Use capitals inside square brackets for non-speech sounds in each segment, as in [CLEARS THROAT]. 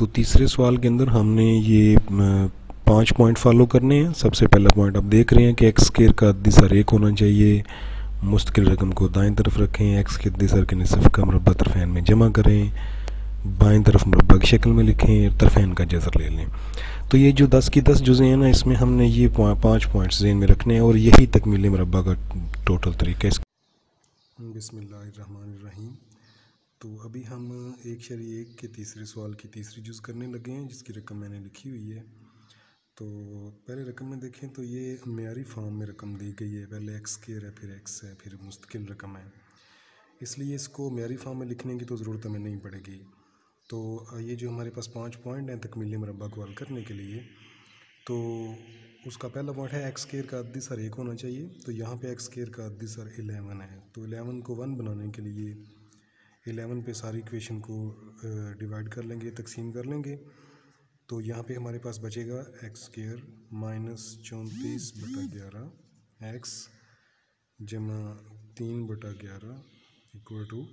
तो तीसरे सवाल के अंदर हमने ये पाँच पॉइंट फॉलो करने हैं। सबसे पहला पॉइंट आप देख रहे हैं कि एक्स स्केयर का दिसर एक होना चाहिए। मुस्तकिल रकम को दाएँ तरफ़ रखें एक्स के दिसर के निसफ का मरबा तरफेन में जमा करें। बाएँ तरफ़ मरबा की शक्ल में लिखें, तरफेन का जजर ले लें। तो ये जो दस की दस जुज़े हैं ना, इसमें हमने ये पाँच पॉइंट्स जेन में रखने हैं और यही तकमील मरबा का टोटल तरीका है। बिसमीम तो अभी हम एक शरी एक के तीसरे सवाल की तीसरी जुज़ करने लगे हैं, जिसकी रकम मैंने लिखी हुई है। तो पहले रकम में देखें तो ये मेरी फॉर्म में रकम दी गई है। पहले एक्स केयर है, फिर एक्स है, फिर मुस्तकिल रकम है। इसलिए इसको मेरी फॉर्म में लिखने की तो ज़रूरत हमें नहीं पड़ेगी। तो ये जो हमारे पास पाँच पॉइंट हैं, तकमीली मरबा को हल करने के लिए तो उसका पहला पॉइंट है एक्स केयर का अद्दी सर एक होना चाहिए। तो यहाँ पे एक्स केयर का अद्दी सर एलेवन है। तो एलेवन को वन बनाने के लिए एलेवन पे सारी इक्वेशन को डिवाइड कर लेंगे, तकसीम कर लेंगे। तो यहाँ पे हमारे पास बचेगा एक्स स्केयर माइनस चौंतीस बटा ग्यारह एक्स जमा तीन बटा ग्यारह इक्वल टू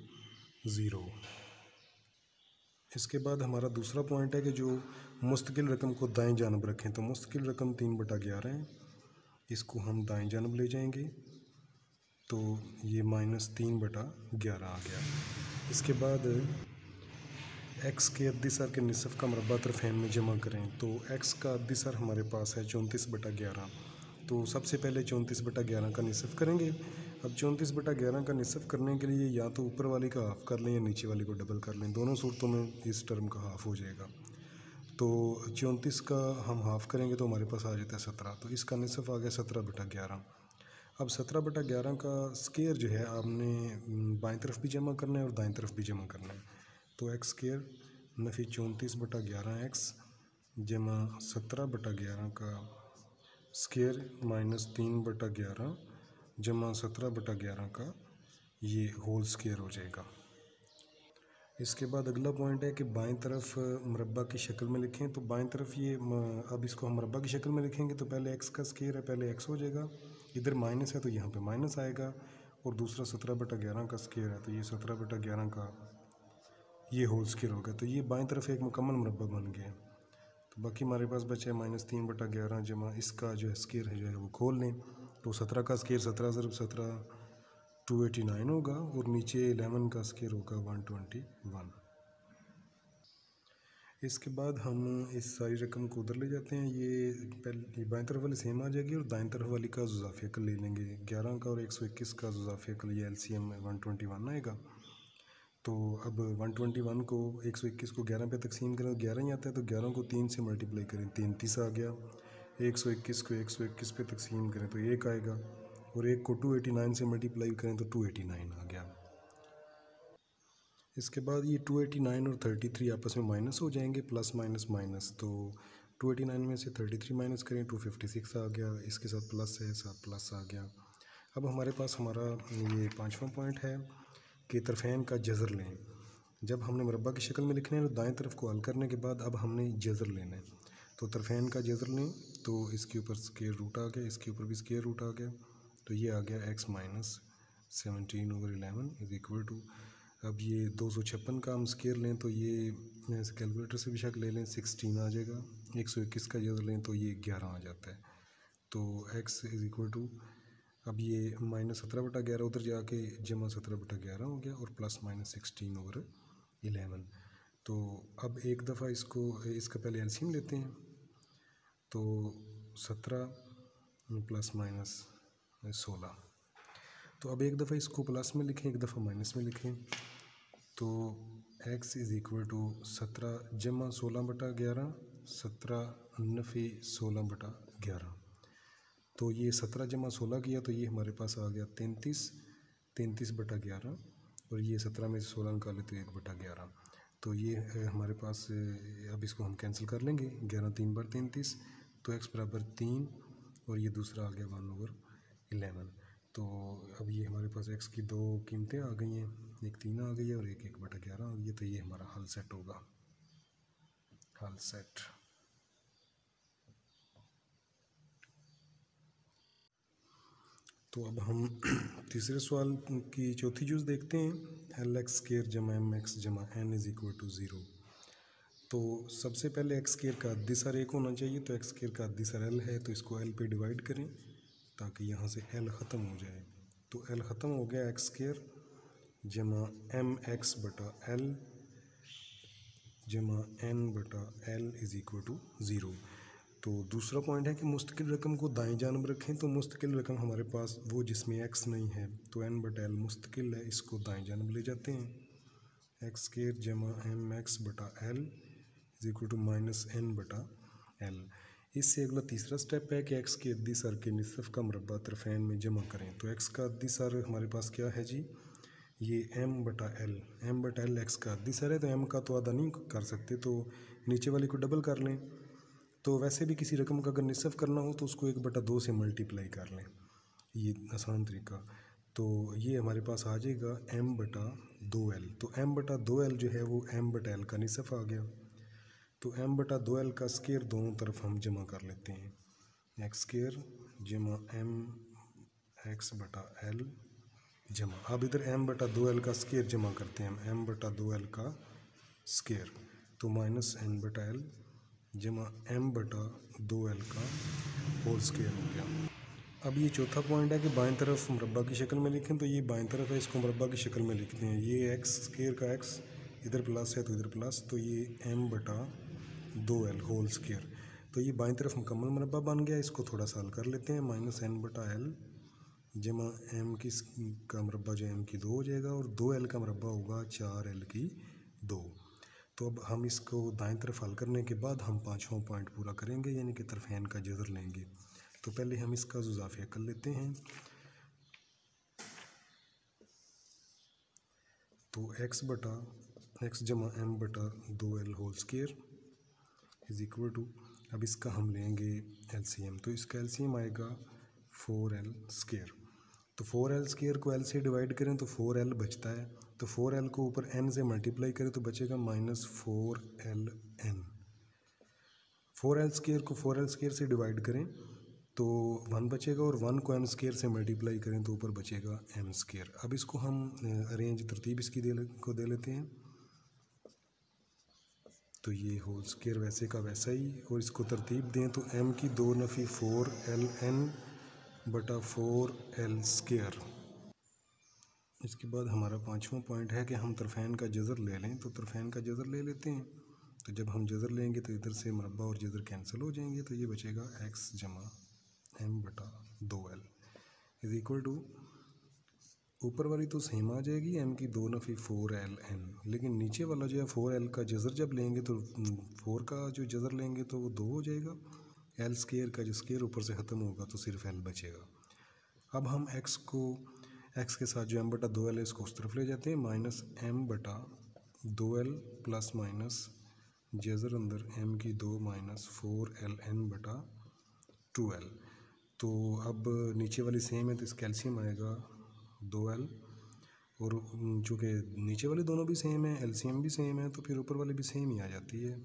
ज़ीरो इसके बाद हमारा दूसरा पॉइंट है कि जो मुस्तकिल रकम को दाएँ जानब रखें तो मुस्तकिल रकम तीन बटा ग्यारह है, इसको हम दाएँ जानब ले जाएँगे। तो ये माइनस तीन बटा ग्यारह आ गया। इसके बाद एक्स के अद्दी सर के निसफ़ का मरबा तरफेन में जमा करें तो एक्स का अद्दी सर हमारे पास है चौंतीस बटा ग्यारह। तो सबसे पहले चौंतीस बटा ग्यारह का निसफ़ करेंगे। अब चौंतीस बटा ग्यारह का निसफ़ करने के लिए या तो ऊपर वाली का हाफ़ कर लें या नीचे वाली को डबल कर लें, दोनों सूरतों में इस टर्म का हाफ़ हो जाएगा। तो चौंतीस का हम हाफ़ करेंगे तो हमारे पास आ जाता है सत्रह। तो इसका निसफ़ आ गया सत्रह बटा ग्यारह। अब सत्रह बटा ग्यारह का स्केयर जो है, आपने बाएँ तरफ़ भी जमा करना है और दाएँ तरफ़ भी जमा करना है। तो एक्स स्केयर नफ़ी चौंतीस बटा ग्यारह एक्स जमा सत्रह बटा ग्यारह का स्केयर माइनस तीन बटा ग्यारह जमा सत्रह बटा ग्यारह का ये होल स्केयर हो जाएगा। इसके बाद अगला पॉइंट है कि बाएँ तरफ़ मरबा की शक्ल में लिखें। तो बाएँ तरफ़ ये अब इसको हम मरबा की शक्ल में लिखेंगे तो पहले एक्स का स्केयर है, पहले एक्स हो जाएगा। इधर माइनस है तो यहाँ पे माइनस आएगा और दूसरा सत्रह बटा ग्यारह का स्केयर है तो ये सत्रह बटा ग्यारह का ये होल स्केयर होगा तो ये बाएँ तरफ़ एक मुकम्मल मुरबा बन गया। तो बाकी हमारे पास बचा है माइनस तीन बटा ग्यारह जमा इसका जो है स्केयर है, जो है वो खोल लें। तो सत्रह का स्केयर सत्रह ज़रब सत्रह टू एटी नाइन होगा और नीचे एलेवन का स्केयर होगा वन ट्वेंटी वन इसके बाद हम इस सारी रकम को उधर ले जाते हैं। ये पहले बाएँ तरफ़ वाली सेम आ जाएगी और दाएँ तरफ़ वाली का जुजाफिया कल ले लेंगे। ग्यारह का और एक सौ इक्कीस का जुजाफिया कल ये L C M one twenty one आएगा। तो अब वन ट्वेंटी वन को, एक सौ इक्कीस को ग्यारह पे तकसीम करें तो ग्यारह ही आता है तो ग्यारह को तीन से मल्टीप्लाई करें, तैंतीस आ गया। एक सौ इक्कीस को एक सौ इक्कीस पे तकसीम करें तो एक आएगा। और एक को टू एटी नाइन से मल्टीप्लाई करें तो टू एटी नाइन आ गया। इसके बाद ये 289 और 33 आपस में माइनस हो जाएँगे प्लस माइनस माइनस तो 289 में से 33 माइनस करें 256 आ गया, इसके साथ प्लस है साथ प्लस आ गया. अब हमारे पास हमारा ये पाँचवा पॉइंट है कि तरफेन का जज़र लें. जब हमने मरबा की शक्ल में लिखना है तो दाएँ तरफ़ को हल करने के बाद अब हमने जज़र लेना है. तो तरफेन का जज़र लें तो इसके ऊपर स्केयर रूट आ गया, इसके ऊपर भी स्केयर रूट आ गया. तो ये आ गया x minus seventeen over eleven is equal to अब ये दो सौ छप्पन का हम स्केयर लें तो ये कैलकुलेटर से भी शक ले लें सिक्सटीन आ जाएगा। एक सौ इक्कीस का जब लें तो ये ग्यारह आ जाता है। तो एक्स इज़ इक्वल टू अब ये माइनस सत्रह बटा ग्यारह, उधर जाके जमा सत्रह बटा ग्यारह हो गया और plus minus sixteen over eleven तो अब एक दफ़ा इसको, इसका पहले एलसीएम लेते हैं। तो सत्रह प्लस माइनस सोलह। तो अब एक दफ़ा इसको प्लस में लिखें, एक दफ़ा माइनस में लिखें। तो x इज़ इक्वल टू सत्रह जमा सोलह बटा ग्यारह, सत्रह नफ़ी सोलह बटा ग्यारह। तो ये सत्रह जमा सोलह किया तो ये हमारे पास आ गया तैंतीस तैंतीस बटा ग्यारह, और ये सत्रह में से सोलह निकाले तो एक बटा ग्यारह। तो ये हमारे पास अब इसको हम कैंसिल कर लेंगे, ग्यारह तीन बार तैंतीस तो एक्स बराबर तीन, और ये दूसरा आ गया वन ओवर इलेवन तो अब ये हमारे पास एक्स की दो कीमतें आ गई हैं। एक तीन आ गई है और एक एक बटा ग्यारह आ गई है तो ये हमारा हल सेट होगा। हल सेट तो अब हम [CLEARS THROAT] तीसरे सवाल की चौथी जूस देखते हैं। एल एक्स केयर जमा एम एक्स जमा n is equal to zero तो सबसे पहले एक्स स्केयर का अद्दी एक होना चाहिए तो एक्स स्केयर का अद्दी एल है तो इसको एल पे डिवाइड करें। ताकि यहाँ से एल ख़त्म हो जाए। तो एल ख़त्म हो गया एक्स स्केयर जमा एम एक्स बटा एल जमा एन बटा l is equal to zero तो दूसरा पॉइंट है कि मुस्तकिल रकम को दाएँ जानब रखें तो मुस्तकिल रकम हमारे पास वो जिसमें एक्स नहीं है तो एन बटा एल मुस्तकिल है, इसको दाएँ जानब ले जाते हैं। एक्स स्केयर जमा एम एक्स बटा l is equal to minus n बटा एल इससे अगला तीसरा स्टेप है कि एक्स के अद्दी सर के निसफ का मरबा तरफेन में जमा करें। तो एक्स का अद्दी सर हमारे पास क्या है जी? ये एम बटा एल एम बटा एल एक्स का अद्दी सर है तो एम का तो आधा नहीं कर सकते तो नीचे वाले को डबल कर लें। तो वैसे भी किसी रकम का अगर निसफ करना हो तो उसको एक बटा दो से मल्टीप्लाई कर लें। ये आसान तरीका। तो ये हमारे पास आ जाएगा एम बटा दो एल तो एम बटा दो एल जो है, वो एम बटा एल का निसफ आ गया। तो एम बटा दो एल का स्केयर दोनों तरफ़ हम जमा कर लेते हैं। एक्स स्केयर जमा एम एक्स बटा एल जमा। अब इधर एम बटा दो एल का स्केयर जमा करते हैं हम। एम बटा दो एल का स्केयर तो माइनस एन बटा एल जमा एम बटा दो एल का होल स्केयर हो गया। अब ये चौथा पॉइंट है कि बाएँ तरफ़ मुरबा की शक्ल में लिखें तो ये बाएँ तरफ़ है, इसको मुरबा की शक्ल में लिखते हैं। ये एक्स स्केयर का एक्स इधर प्लस है तो इधर प्लस तो ये एम बटा दो एल होल स्केयर तो ये बाएँ तरफ़ मुकम्मल मरबा बन गया, इसको थोड़ा सा हल कर लेते हैं। माइनस एन बटा एल जमा एम की का मरबा जो एम की दो हो जाएगा और दो एल का मरबा होगा चार एल की दो। तो अब हम इसको दाएँ तरफ़ हल करने के बाद हम पाँचवा पॉइंट पूरा करेंगे, यानी कि तरफेन का जज़र लेंगे। तो पहले हम इसका जुजाफिया कर लेते हैं। तो एक्स बटा एक्स जमा एम बटा दो l whole square is equal to अब इसका हम लेंगे एलसीएम तो इसका एलसीएम आएगा फोर एल स्केयर तो फोर एल स्केयर को एल से डिवाइड करें तो फोर एल बचता है। तो फोर एल को ऊपर एन से मल्टीप्लाई करें तो बचेगा minus four l n four l square को फोर एल स्केयर से डिवाइड करें तो वन बचेगा और वन को एन स्केयर से मल्टीप्लाई करें तो ऊपर बचेगा एम स्केयर अब इसको हम अरेंज तरतीब इसकी दे को दे लेते हैं। तो ये होल स्केयर वैसे का वैसा ही और इसको तरतीब दें तो एम की दो नफ़ी फोर एल एन बटा फोर एल स्केयर इसके बाद हमारा पाँचवा पॉइंट है कि हम तरफैन का जज़र ले लें तो तरफैन का जज़र ले लेते हैं। तो जब हम जज़र लेंगे तो इधर से मरबा और जज़र कैंसिल हो जाएँगे तो ये बचेगा एक्स जमा एम बटा दो एल इज़ इक्वल टू ऊपर वाली तो सेम आ जाएगी एम की दो नफ़ी फोर एल एन लेकिन नीचे वाला जो है फोर एल का जज़र जब लेंगे तो फोर का जो जज़र लेंगे तो वो दो हो जाएगा। एल स्केयर का जो स्केयर ऊपर से ख़त्म होगा तो सिर्फ़ एल बचेगा। अब हम एक्स को एक्स के साथ जो एम बटा दो एल है, इसको उस तरफ़ ले जाते हैं। माइनस एम बटा दो एल प्लस माइनस जेज़र अंदर एम की दो माइनस फोर एल एन बटा टू एल तो अब नीचे वाली सेम है तो इस कैल्शियम आएगा। दो एल और चूँकि नीचे वाले दोनों भी सेम है एलसीएम भी सेम है तो फिर ऊपर वाली भी सेम ही आ जाती है।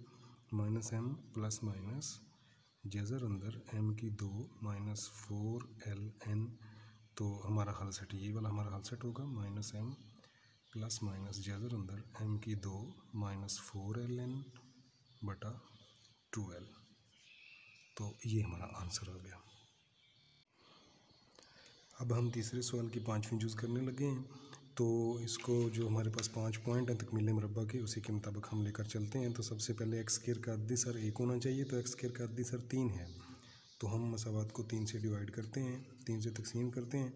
माइनस एम प्लस माइनस जेज़र अंदर एम की दो माइनस फोर एल एन तो हमारा हल सेट ये वाला हमारा हल सेट होगा। माइनस एम प्लस माइनस जेजर अंदर एम की दो माइनस फोर एल एन बटा टू एल तो ये हमारा आंसर हो गया। अब हम तीसरे सवाल की पाँचवीं जूज़ करने लगे हैं। तो इसको जो हमारे पास पाँच पॉइंट हैं, तकमील मरबा के, उसी के मुताबिक हम लेकर चलते हैं। तो सबसे पहले एक्स केयर का अद्दी सर एक होना चाहिए तो एक्स केयर का अद्दी सर तीन है। तो हम मसावत को तीन से डिवाइड करते हैं, तीन से तकसीम करते हैं।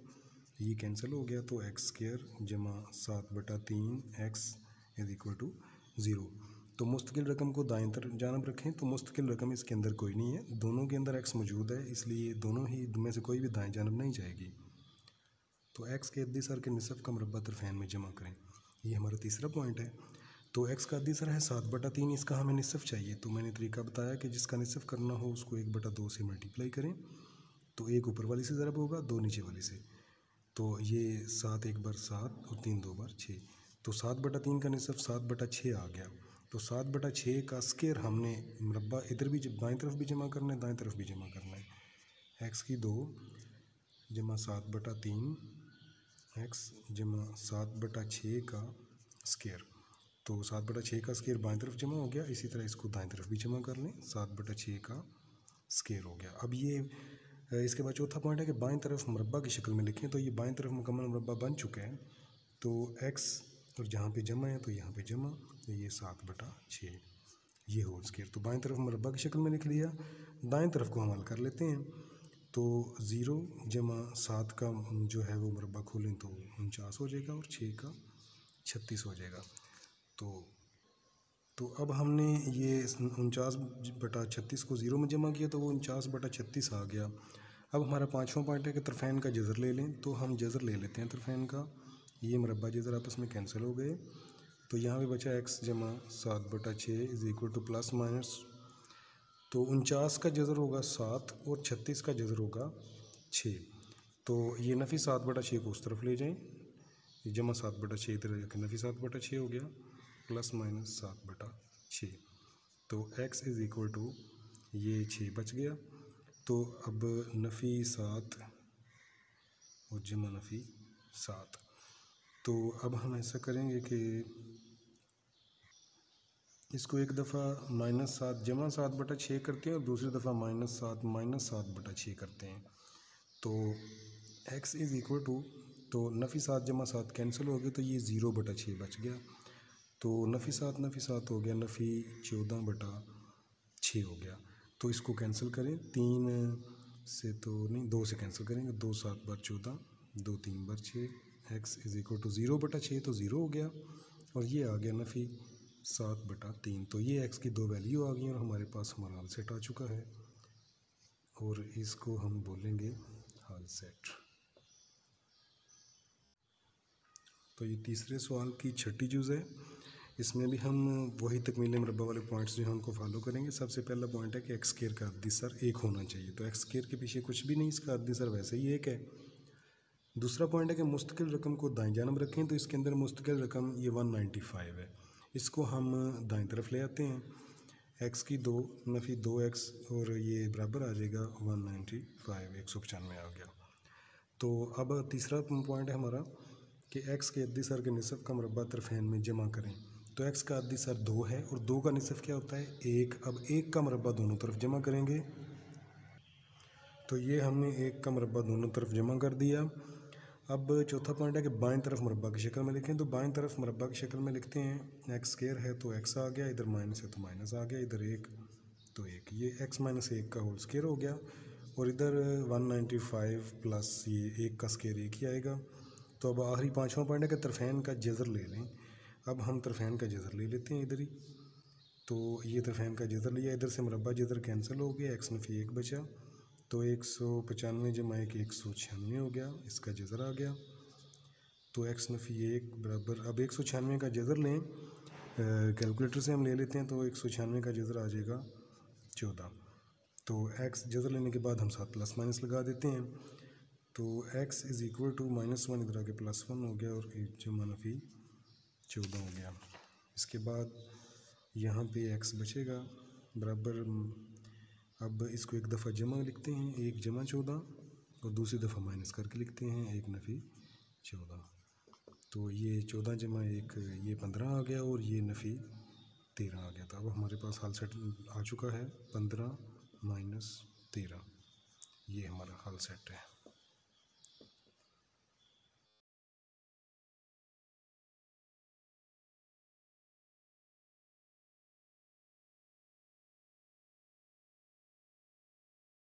ये कैंसिल हो गया तो एक्स स्केयर जमा सात बटा तीन x is equal to zero. तो मुस्तकिल रकम को दाएँ तरफ़ जानब रखें। तो मुस्तकिल रकम इसके अंदर कोई नहीं है, दोनों के अंदर एक्स मौजूद है, इसलिए दोनों ही, में से कोई भी दाएँ जानब नहीं जाएगी। तो एक्स के अद्दी सर के निसफ़ का मरबा तरफेन में जमा करें। ये हमारा तीसरा पॉइंट है। तो एक्स का अद्दी सर है सात बटा तीन, इसका हमें निसफ चाहिए। तो मैंने तरीका बताया कि जिसका निसफ करना हो, उसको एक बटा दो से मल्टीप्लाई करें। तो एक ऊपर वाली से ज़रब होगा, दो नीचे वाले से। तो ये सात एक बार सात और तीन दो बार छः। तो सात बटा तीन का निसफ सात बटा छः आ गया। तो सात बटा छः का स्केयर हमने मरबा इधर भी बाएँ तरफ़ भी जमा करना है, दाएँ तरफ़ भी जमा करना है। एक्स की दो जमा सात बटा तीन एक्स जमा सात बटा छः का स्केयर। तो सात बटा छः का स्केयर बाएँ तरफ़ जमा हो गया, इसी तरह इसको दाएँ तरफ़ भी जमा कर लें, सात बटा छः का स्केयर हो गया। अब ये इसके बाद चौथा पॉइंट है कि बाएँ तरफ़ मुरबा की शक्ल में लिखें तो ये बाएँ तरफ़ मुकम्मल मुरबा बन चुका है। तो एक्स, और जहाँ पे जमा है तो यहाँ पे जमा तो ये सात बटा छः, ये होल स्केयर। तो बाएँ तरफ़ मुरबा की शक्ल में लिख लिया, दाएँ तरफ़ को हम हल कर लेते हैं। तो ज़ीरो जमा सात का जो है वो मुरबा खोलें तो उनचास हो जाएगा और छः का छत्तीस हो जाएगा। तो तो अब हमने ये उनचास बटा छत्तीस को ज़ीरो में जमा किया तो वो उनचास बटा छत्तीस आ गया। अब हमारा पाँचवा पॉइंट है कि तरफैन का जज़र ले लें तो हम जज़र ले लेते हैं तरफैन का। ये मरबा जज़र आपस में कैंसिल हो गए। तो यहाँ पे बचा एक्स जमा सात बटा छः is equal to plus minus तो उनचास का जज़र होगा सात और छत्तीस का जज़र होगा छः। तो ये नफ़ी सात बटा छः को उस तरफ़ ले जाएँ। जमा सात बटा छः, इधर जाकर नफ़ी सात बटा छः हो गया, प्लस माइनस सात बटा छः। तो x इज़ इक्वल टू ये छः बच गया। तो अब नफ़ी सात और जमा नफ़ी सात। तो अब हम ऐसा करेंगे कि इसको एक दफ़ा माइनस सात, जमा सात बटा छः करते हैं और दूसरी दफ़ा माइनस सात माइनस सात बटा छः करते हैं। तो x इज़ इक्वल टू तो नफ़ी सात, जमा सात कैंसिल हो गए तो ये ज़ीरो बटा छः बच गया। तो नफ़ी सात नफ़ी सात हो गया, नफ़ी चौदह बटा छः हो गया। तो इसको कैंसिल करें, तीन से तो नहीं, दो से कैंसिल करेंगे, दो सात बार चौदह, दो तीन बार छः x is equal to zero बटा छः तो ज़ीरो हो गया। और ये आ गया नफ़ी सात बटा तीन। तो ये एक्स की दो वैल्यू आ गई और हमारे पास हमारा हाल सेट आ चुका है। और इसको हम बोलेंगे हाल सेट तो ये तीसरे सवाल की छठी जूज़ है। इसमें भी हम वही तकमील मरबा वाले पॉइंट्स जो हैं उनको फॉलो करेंगे। सबसे पहला पॉइंट है कि एक्स केयर का अद्दी सर एक होना चाहिए। तो एक्स केयर के पीछे कुछ भी नहीं, इसका अद्दी सर वैसे ही एक है। दूसरा पॉइंट है कि मुस्तकिल रकम को दाएँ जानब रखें तो इसके अंदर मुस्तकिल रकम ये वन नाइन्टी फाइव है। इसको हम दाएँ तरफ़ ले आते हैं। एक्स की दो नफ़ी दो एक्स और ये बराबर आ जाएगा वन नाइन्टी फाइव एक सौ पचानवे आ गया। तो अब तीसरा पॉइंट है हमारा कि एक्स के अद्दी सर के निसफ़ का मरबा तरफेन में जमा करें। तो एक्स का अद्दी सर दो है और दो का निसफ क्या होता है? एक। अब एक का मरबा दोनों तरफ़ जमा करेंगे। तो ये हमने एक का मरबा दोनों तरफ़ जमा कर दिया। अब चौथा पॉइंट है कि बाएँ तरफ़ मरबा की शक्ल में लिखें तो बाएँ तरफ़ मरबा की शक्ल में लिखते हैं एक्स स्केयर है तो एक्स आ गया, इधर माइनस है तो माइनस आ गया, इधर एक तो एक, ये एक्स माइनस एक का होल स्केयर हो गया, और इधर वन नाइन्टी फाइव प्लस ये एक का स्केयर एक ही आएगा। तो अब आखिरी पाँचवा पॉइंट है कि तरफेन का जज़र ले लें, अब हम तरफेन का जज़र ले लेते हैं इधर ही तो ये तरफेन का जज़र लिया, इधर से मरबा जज़र कैंसिल हो गया एक्स नफ़ी एक बचा। तो एक सौ पचानवे जमा एक एक सौ छियानवे हो गया, इसका जज़र आ गया। तो एक्स नफ़ी एक बराबर, अब एक सौ छियानवे का जज़र लें कैलकुलेटर से हम ले लेते हैं तो एक सौ छियानवे का जज़र आ जाएगा चौदह। तो एक्स जज़र लेने के बाद हम साथ प्लस माइनस लगा देते हैं। तो x is equal to minus one इधर आके प्लस वन हो गया और एक जमा नफ़ी चौदह हो गया। इसके बाद यहाँ पे एक्स बचेगा, बराबर अब इसको एक दफ़ा जमा लिखते हैं, एक जमा चौदह और दूसरी दफ़ा माइनस करके लिखते हैं, एक नफ़ी चौदह। तो ये चौदह जमा एक, ये पंद्रह आ गया और ये नफ़ी तेरह आ गया। था अब हमारे पास हाल सेट आ चुका है, पंद्रह माइनस तेरह। ये हमारा हाल सेट है।